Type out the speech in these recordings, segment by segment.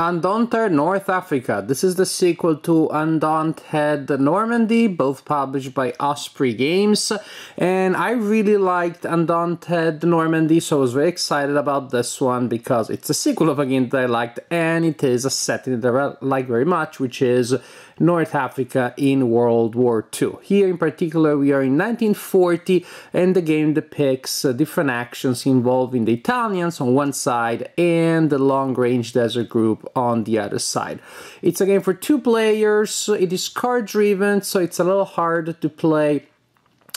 Undaunted North Africa. This is the sequel to Undaunted Normandy, both published by Osprey Games. And I really liked Undaunted Normandy, so I was very excited about this one because it's a sequel of a game that I liked and it is a setting that I like very much, which is North Africa in World War II. Here in particular, we are in 1940 and the game depicts uh, different actions involving the Italians on one side and the long range desert group on the other side. It's a game for two players, it is card driven, so it's a little hard to play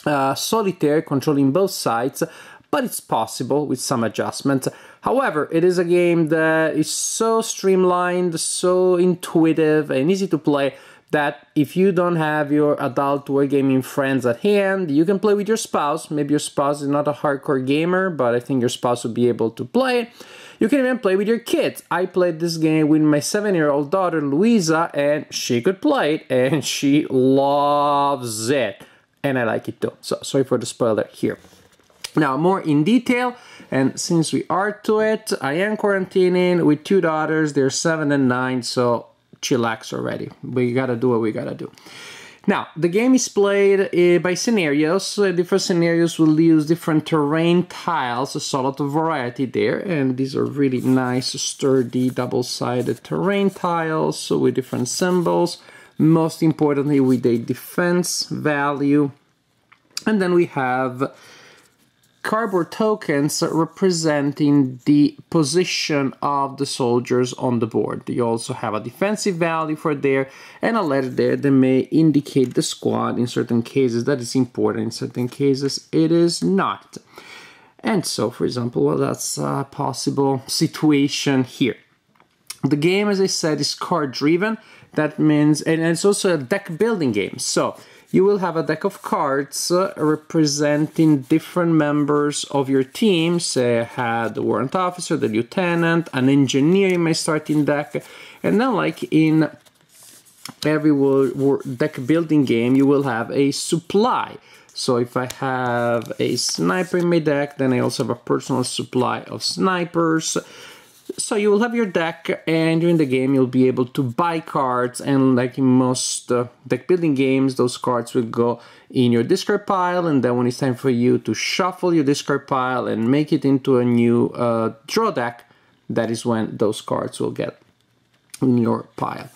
uh, solitaire, controlling both sides, but it's possible with some adjustments. However, it is a game that is so streamlined, so intuitive, and easy to play that if you don't have your adult wargaming friends at hand, you can play with your spouse. Maybe your spouse is not a hardcore gamer, but I think your spouse will be able to play. You can even play with your kids. I played this game with my seven year old daughter Louisa, and she could play it, and she loves it. And I like it too. So, sorry for the spoiler here. Now, more in detail, and since we are to it, I am quarantining with two daughters. They're seven and nine, so chillax already. We gotta do what we gotta do. Now, the game is played uh, by scenarios. Uh, different scenarios will use different terrain tiles, so a lot of variety there. And these are really nice, sturdy, double-sided terrain tiles So with different symbols. Most importantly, with a defense value. And then we have cardboard tokens representing the position of the soldiers on the board. You also have a defensive value for there and a letter there that may indicate the squad. In certain cases that is important, in certain cases it is not. And so, for example, well, that's a possible situation here. The game, as I said, is card driven. That means, and it's also a deck building game. So you will have a deck of cards uh, representing different members of your team. Say I had the warrant officer, the lieutenant, an engineer in my starting deck, and then like in every deck building game, you will have a supply. So if I have a sniper in my deck, then I also have a personal supply of snipers. So you will have your deck and during the game you'll be able to buy cards and like in most uh, deck building games those cards will go in your discard pile and then when it's time for you to shuffle your discard pile and make it into a new uh, draw deck that is when those cards will get in your pile.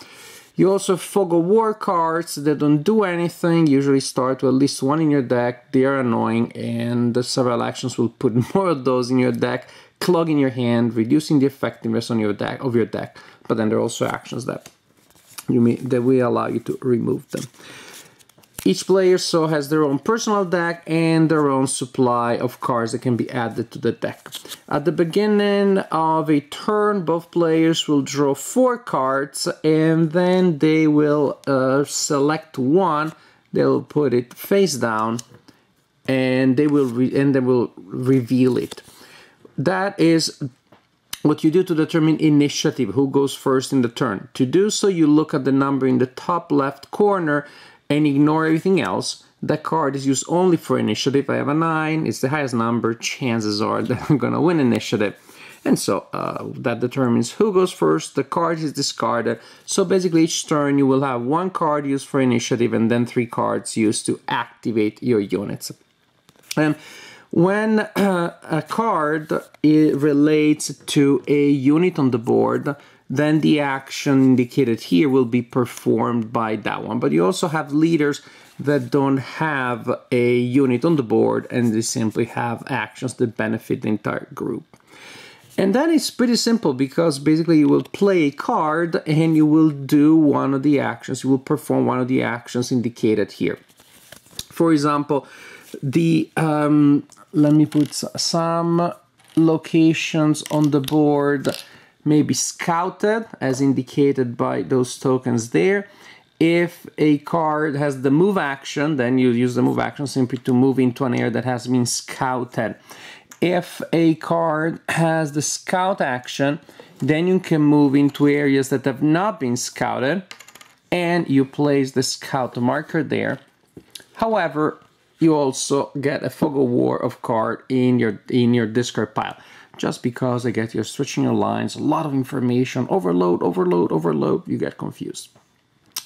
You also have fog of war cards that don't do anything, usually start with at least one in your deck, they are annoying and the several actions will put more of those in your deck clogging your hand, reducing the effectiveness on your deck of your deck. But then there are also actions that you may, that will allow you to remove them. Each player so has their own personal deck and their own supply of cards that can be added to the deck. At the beginning of a turn, both players will draw four cards and then they will uh, select one. They'll put it face down and they will and they will reveal it. That is what you do to determine initiative, who goes first in the turn. To do so, you look at the number in the top left corner and ignore everything else. That card is used only for initiative. I have a 9, it's the highest number, chances are that I'm gonna win initiative. And so uh, that determines who goes first, the card is discarded. So basically each turn you will have one card used for initiative and then three cards used to activate your units. And when uh, a card relates to a unit on the board, then the action indicated here will be performed by that one. But you also have leaders that don't have a unit on the board and they simply have actions that benefit the entire group. And that is pretty simple because basically you will play a card and you will do one of the actions, you will perform one of the actions indicated here. For example, the um, let me put some locations on the board maybe scouted as indicated by those tokens there. If a card has the move action then you use the move action simply to move into an area that has been scouted. If a card has the scout action then you can move into areas that have not been scouted and you place the scout marker there. However you also get a fog of war of card in your in your discard pile. just because I get you're stretching your lines, a lot of information, overload, overload, overload, you get confused.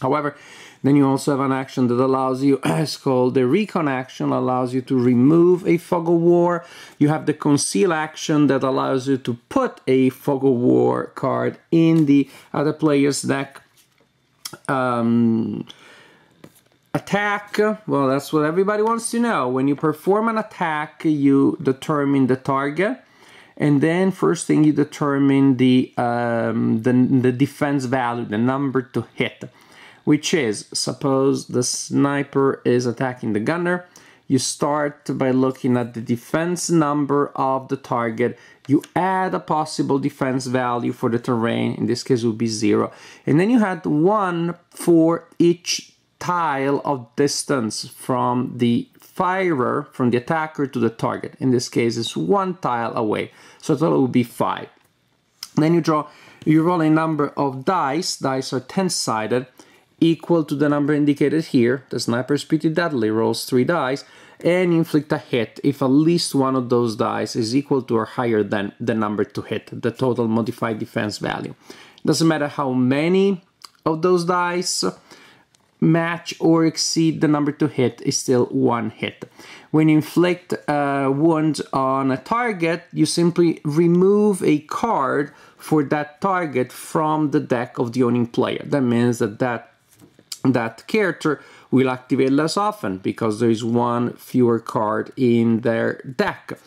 However, then you also have an action that allows you, it's called the recon action, allows you to remove a fog of war. You have the conceal action that allows you to put a fog of war card in the other player's deck. Um, attack, well, that's what everybody wants to know. When you perform an attack, you determine the target and then first thing you determine the, um, the, the defense value, the number to hit which is suppose the sniper is attacking the gunner. You start by looking at the defense number of the target. You add a possible defense value for the terrain. In this case, would be zero. And then you had one for each tile of distance from the firer, from the attacker to the target. In this case, it's one tile away. So total would be five. Then you draw, you roll a number of dice. Dice are 10 sided equal to the number indicated here. The sniper is pretty deadly, rolls 3 dice, and inflict a hit if at least one of those dice is equal to or higher than the number to hit, the total modified defense value. Doesn't matter how many of those dice match or exceed the number to hit is still one hit. When you inflict uh, a wound on a target, you simply remove a card for that target from the deck of the owning player. That means that that that character will activate less often because there is one fewer card in their deck.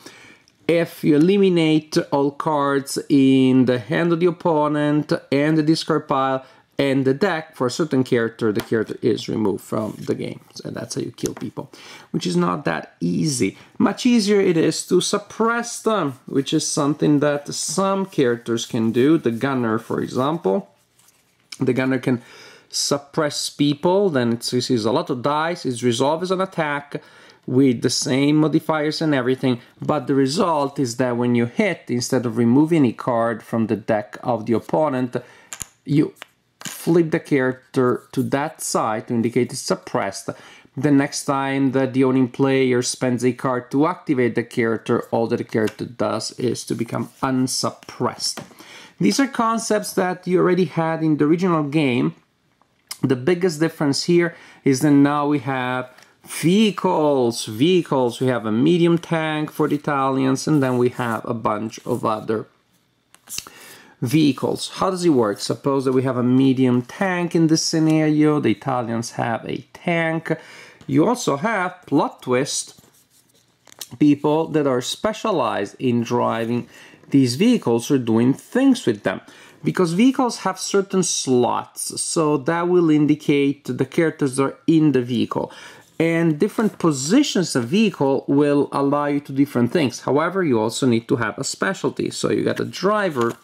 If you eliminate all cards in the hand of the opponent and the discard pile and the deck for a certain character, the character is removed from the game. And that's how you kill people, which is not that easy. Much easier it is to suppress them, which is something that some characters can do. The gunner, for example. The gunner can suppress people, then it sees a lot of dice, it's resolve is an attack with the same modifiers and everything, but the result is that when you hit, instead of removing a card from the deck of the opponent, you flip the character to that side to indicate it's suppressed. The next time that the owning player spends a card to activate the character, all that the character does is to become unsuppressed. These are concepts that you already had in the original game, the biggest difference here is that now we have vehicles, vehicles. We have a medium tank for the Italians and then we have a bunch of other vehicles. How does it work? Suppose that we have a medium tank in this scenario. The Italians have a tank. You also have plot twist people that are specialized in driving these vehicles or doing things with them because vehicles have certain slots so that will indicate the characters that are in the vehicle and different positions of vehicle will allow you to different things however you also need to have a specialty so you got a driver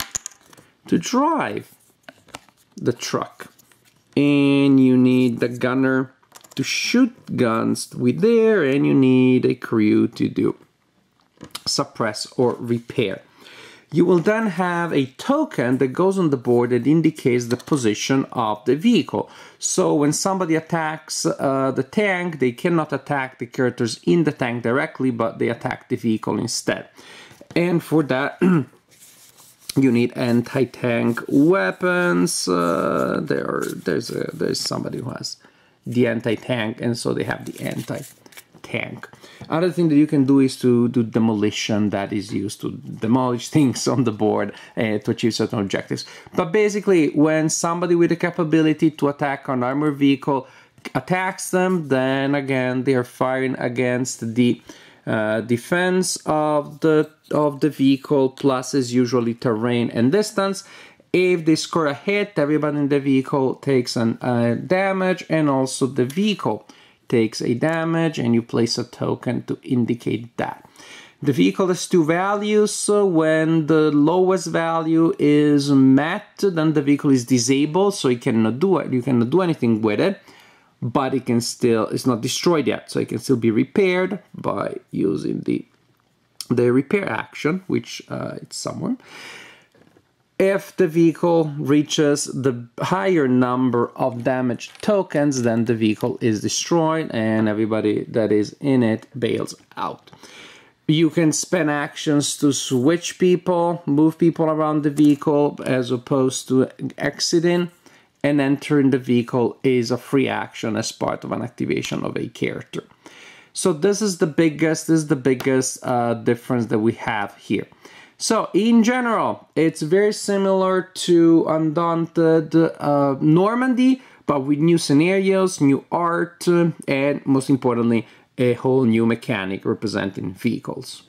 to drive the truck and you need the gunner to shoot guns with there and you need a crew to do suppress or repair you will then have a token that goes on the board that indicates the position of the vehicle. So when somebody attacks uh, the tank, they cannot attack the characters in the tank directly, but they attack the vehicle instead. And for that, you need anti-tank weapons. Uh, there, there's a, there's somebody who has the anti-tank, and so they have the anti tank. Other thing that you can do is to do demolition that is used to demolish things on the board uh, to achieve certain objectives. But basically, when somebody with the capability to attack an armored vehicle attacks them, then again they are firing against the uh, defense of the of the vehicle plus is usually terrain and distance. If they score a hit, everybody in the vehicle takes an uh, damage and also the vehicle takes a damage and you place a token to indicate that. The vehicle has two values. So when the lowest value is met, then the vehicle is disabled, so you cannot do it. You cannot do anything with it, but it can still it's not destroyed yet, so it can still be repaired by using the the repair action, which uh, it's somewhere if the vehicle reaches the higher number of damage tokens, then the vehicle is destroyed and everybody that is in it bails out. you can spend actions to switch people, move people around the vehicle as opposed to exiting and entering the vehicle is a free action as part of an activation of a character. So this is the biggest, this is the biggest uh, difference that we have here. So in general, it's very similar to Undaunted uh, Normandy, but with new scenarios, new art, and most importantly, a whole new mechanic representing vehicles.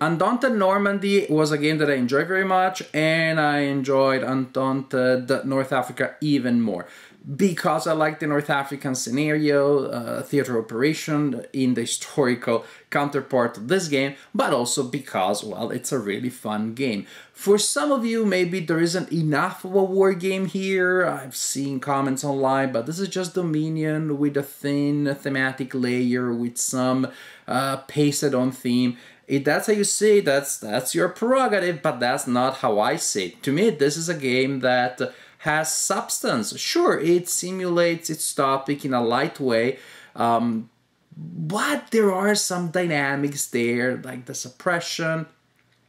Undaunted Normandy was a game that I enjoyed very much, and I enjoyed Undaunted North Africa even more because I like the North African scenario, uh, theater operation in the historical counterpart of this game, but also because, well, it's a really fun game. For some of you, maybe there isn't enough of a war game here. I've seen comments online, but this is just Dominion with a thin thematic layer with some uh, pasted on theme. If that's how you see it, that's that's your prerogative, but that's not how I see it. To me, this is a game that has substance. Sure, it simulates its topic in a light way, um, but there are some dynamics there, like the suppression,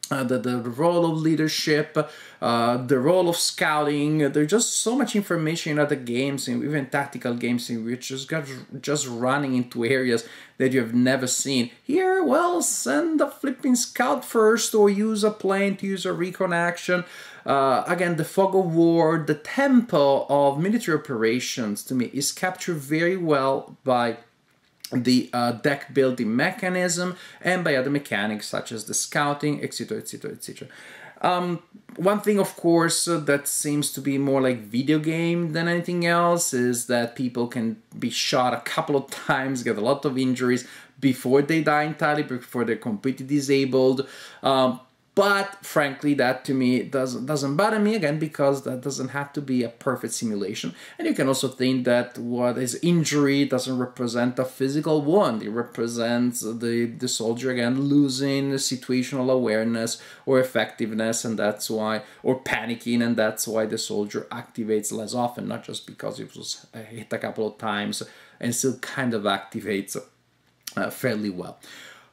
uh, the, the role of leadership, uh, the role of scouting. There's just so much information in other games, and even tactical games, in which just got just running into areas that you have never seen. Here, well, send a flipping scout first, or use a plane to use a recon action. Uh, again, the fog of war, the tempo of military operations, to me, is captured very well by the uh, deck building mechanism and by other mechanics such as the scouting, etc., etc., etc. Um, one thing, of course, uh, that seems to be more like video game than anything else is that people can be shot a couple of times, get a lot of injuries before they die entirely, before they're completely disabled. Um, but frankly, that to me doesn't doesn't bother me again because that doesn't have to be a perfect simulation. And you can also think that what is injury doesn't represent a physical wound. It represents the the soldier again losing situational awareness or effectiveness, and that's why or panicking, and that's why the soldier activates less often, not just because it was hit a couple of times and still kind of activates uh, fairly well.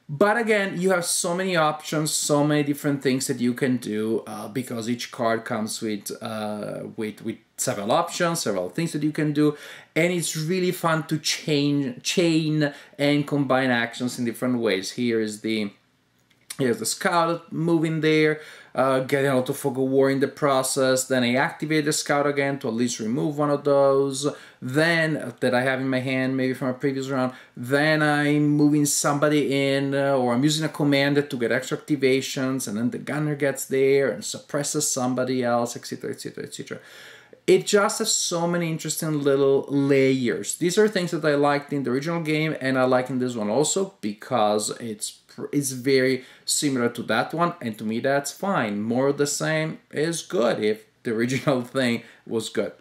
But again, you have so many options, so many different things that you can do uh, because each card comes with uh, with with several options, several things that you can do, and it's really fun to chain chain and combine actions in different ways. Here is the here's the scout moving there uh, getting out of fog war in the process. Then I activate the scout again to at least remove one of those. Then, uh, that I have in my hand, maybe from a previous round. Then I'm moving somebody in, uh, or I'm using a commander to get extra activations, and then the gunner gets there and suppresses somebody else, etc., etc., etc it just has so many interesting little layers. These are things that I liked in the original game and I like in this one also because it's is very similar to that one, and to me that's fine. More of the same is good if the original thing was good.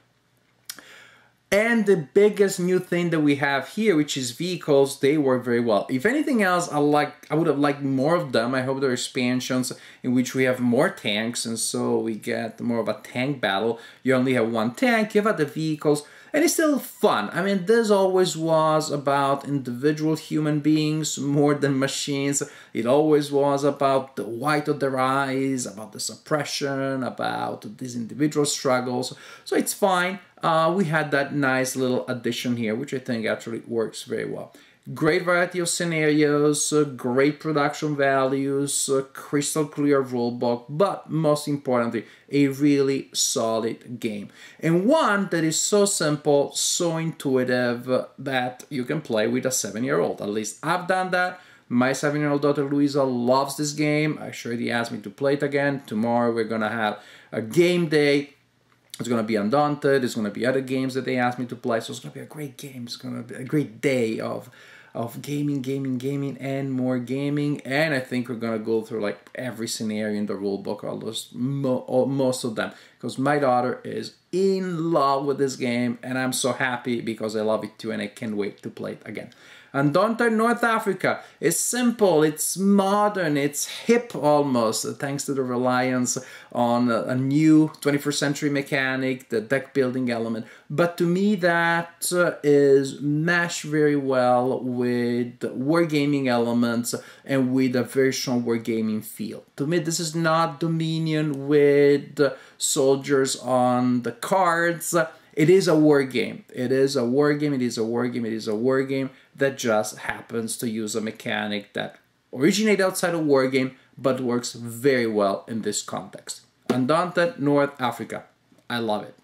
And the biggest new thing that we have here, which is vehicles, they work very well. If anything else, I like I would have liked more of them. I hope there are expansions in which we have more tanks, and so we get more of a tank battle. You only have one tank, you have other vehicles, and it's still fun. I mean, this always was about individual human beings more than machines. It always was about the white of their eyes, about the suppression, about these individual struggles. So it's fine. Uh, we had that nice little addition here, which I think actually works very well. Great variety of scenarios, uh, great production values, uh, crystal clear rulebook, but most importantly, a really solid game. And one that is so simple, so intuitive that you can play with a seven year old. At least I've done that. My seven year old daughter Louisa loves this game. I sure he asked me to play it again. Tomorrow we're gonna have a game day. It's gonna be Undaunted. There's gonna be other games that they asked me to play. So it's gonna be a great game. It's gonna be a great day of of gaming, gaming, gaming, and more gaming. And I think we're gonna go through like every scenario in the rulebook, almost mo- most of them, because my daughter is in love with this game, and I'm so happy because I love it too, and I can't wait to play it again. Undaunted North Africa is simple, it's modern, it's hip almost, thanks to the reliance on a, a new 21st century mechanic, the deck building element. But to me, that uh, is meshed very well with wargaming elements and with a very strong wargaming feel. To me, this is not Dominion with soldiers on the cards it is a war game. It is a war game. It is a war game. It is a war game that just happens to use a mechanic that originated outside a war game but works very well in this context. Undaunted North Africa. I love it.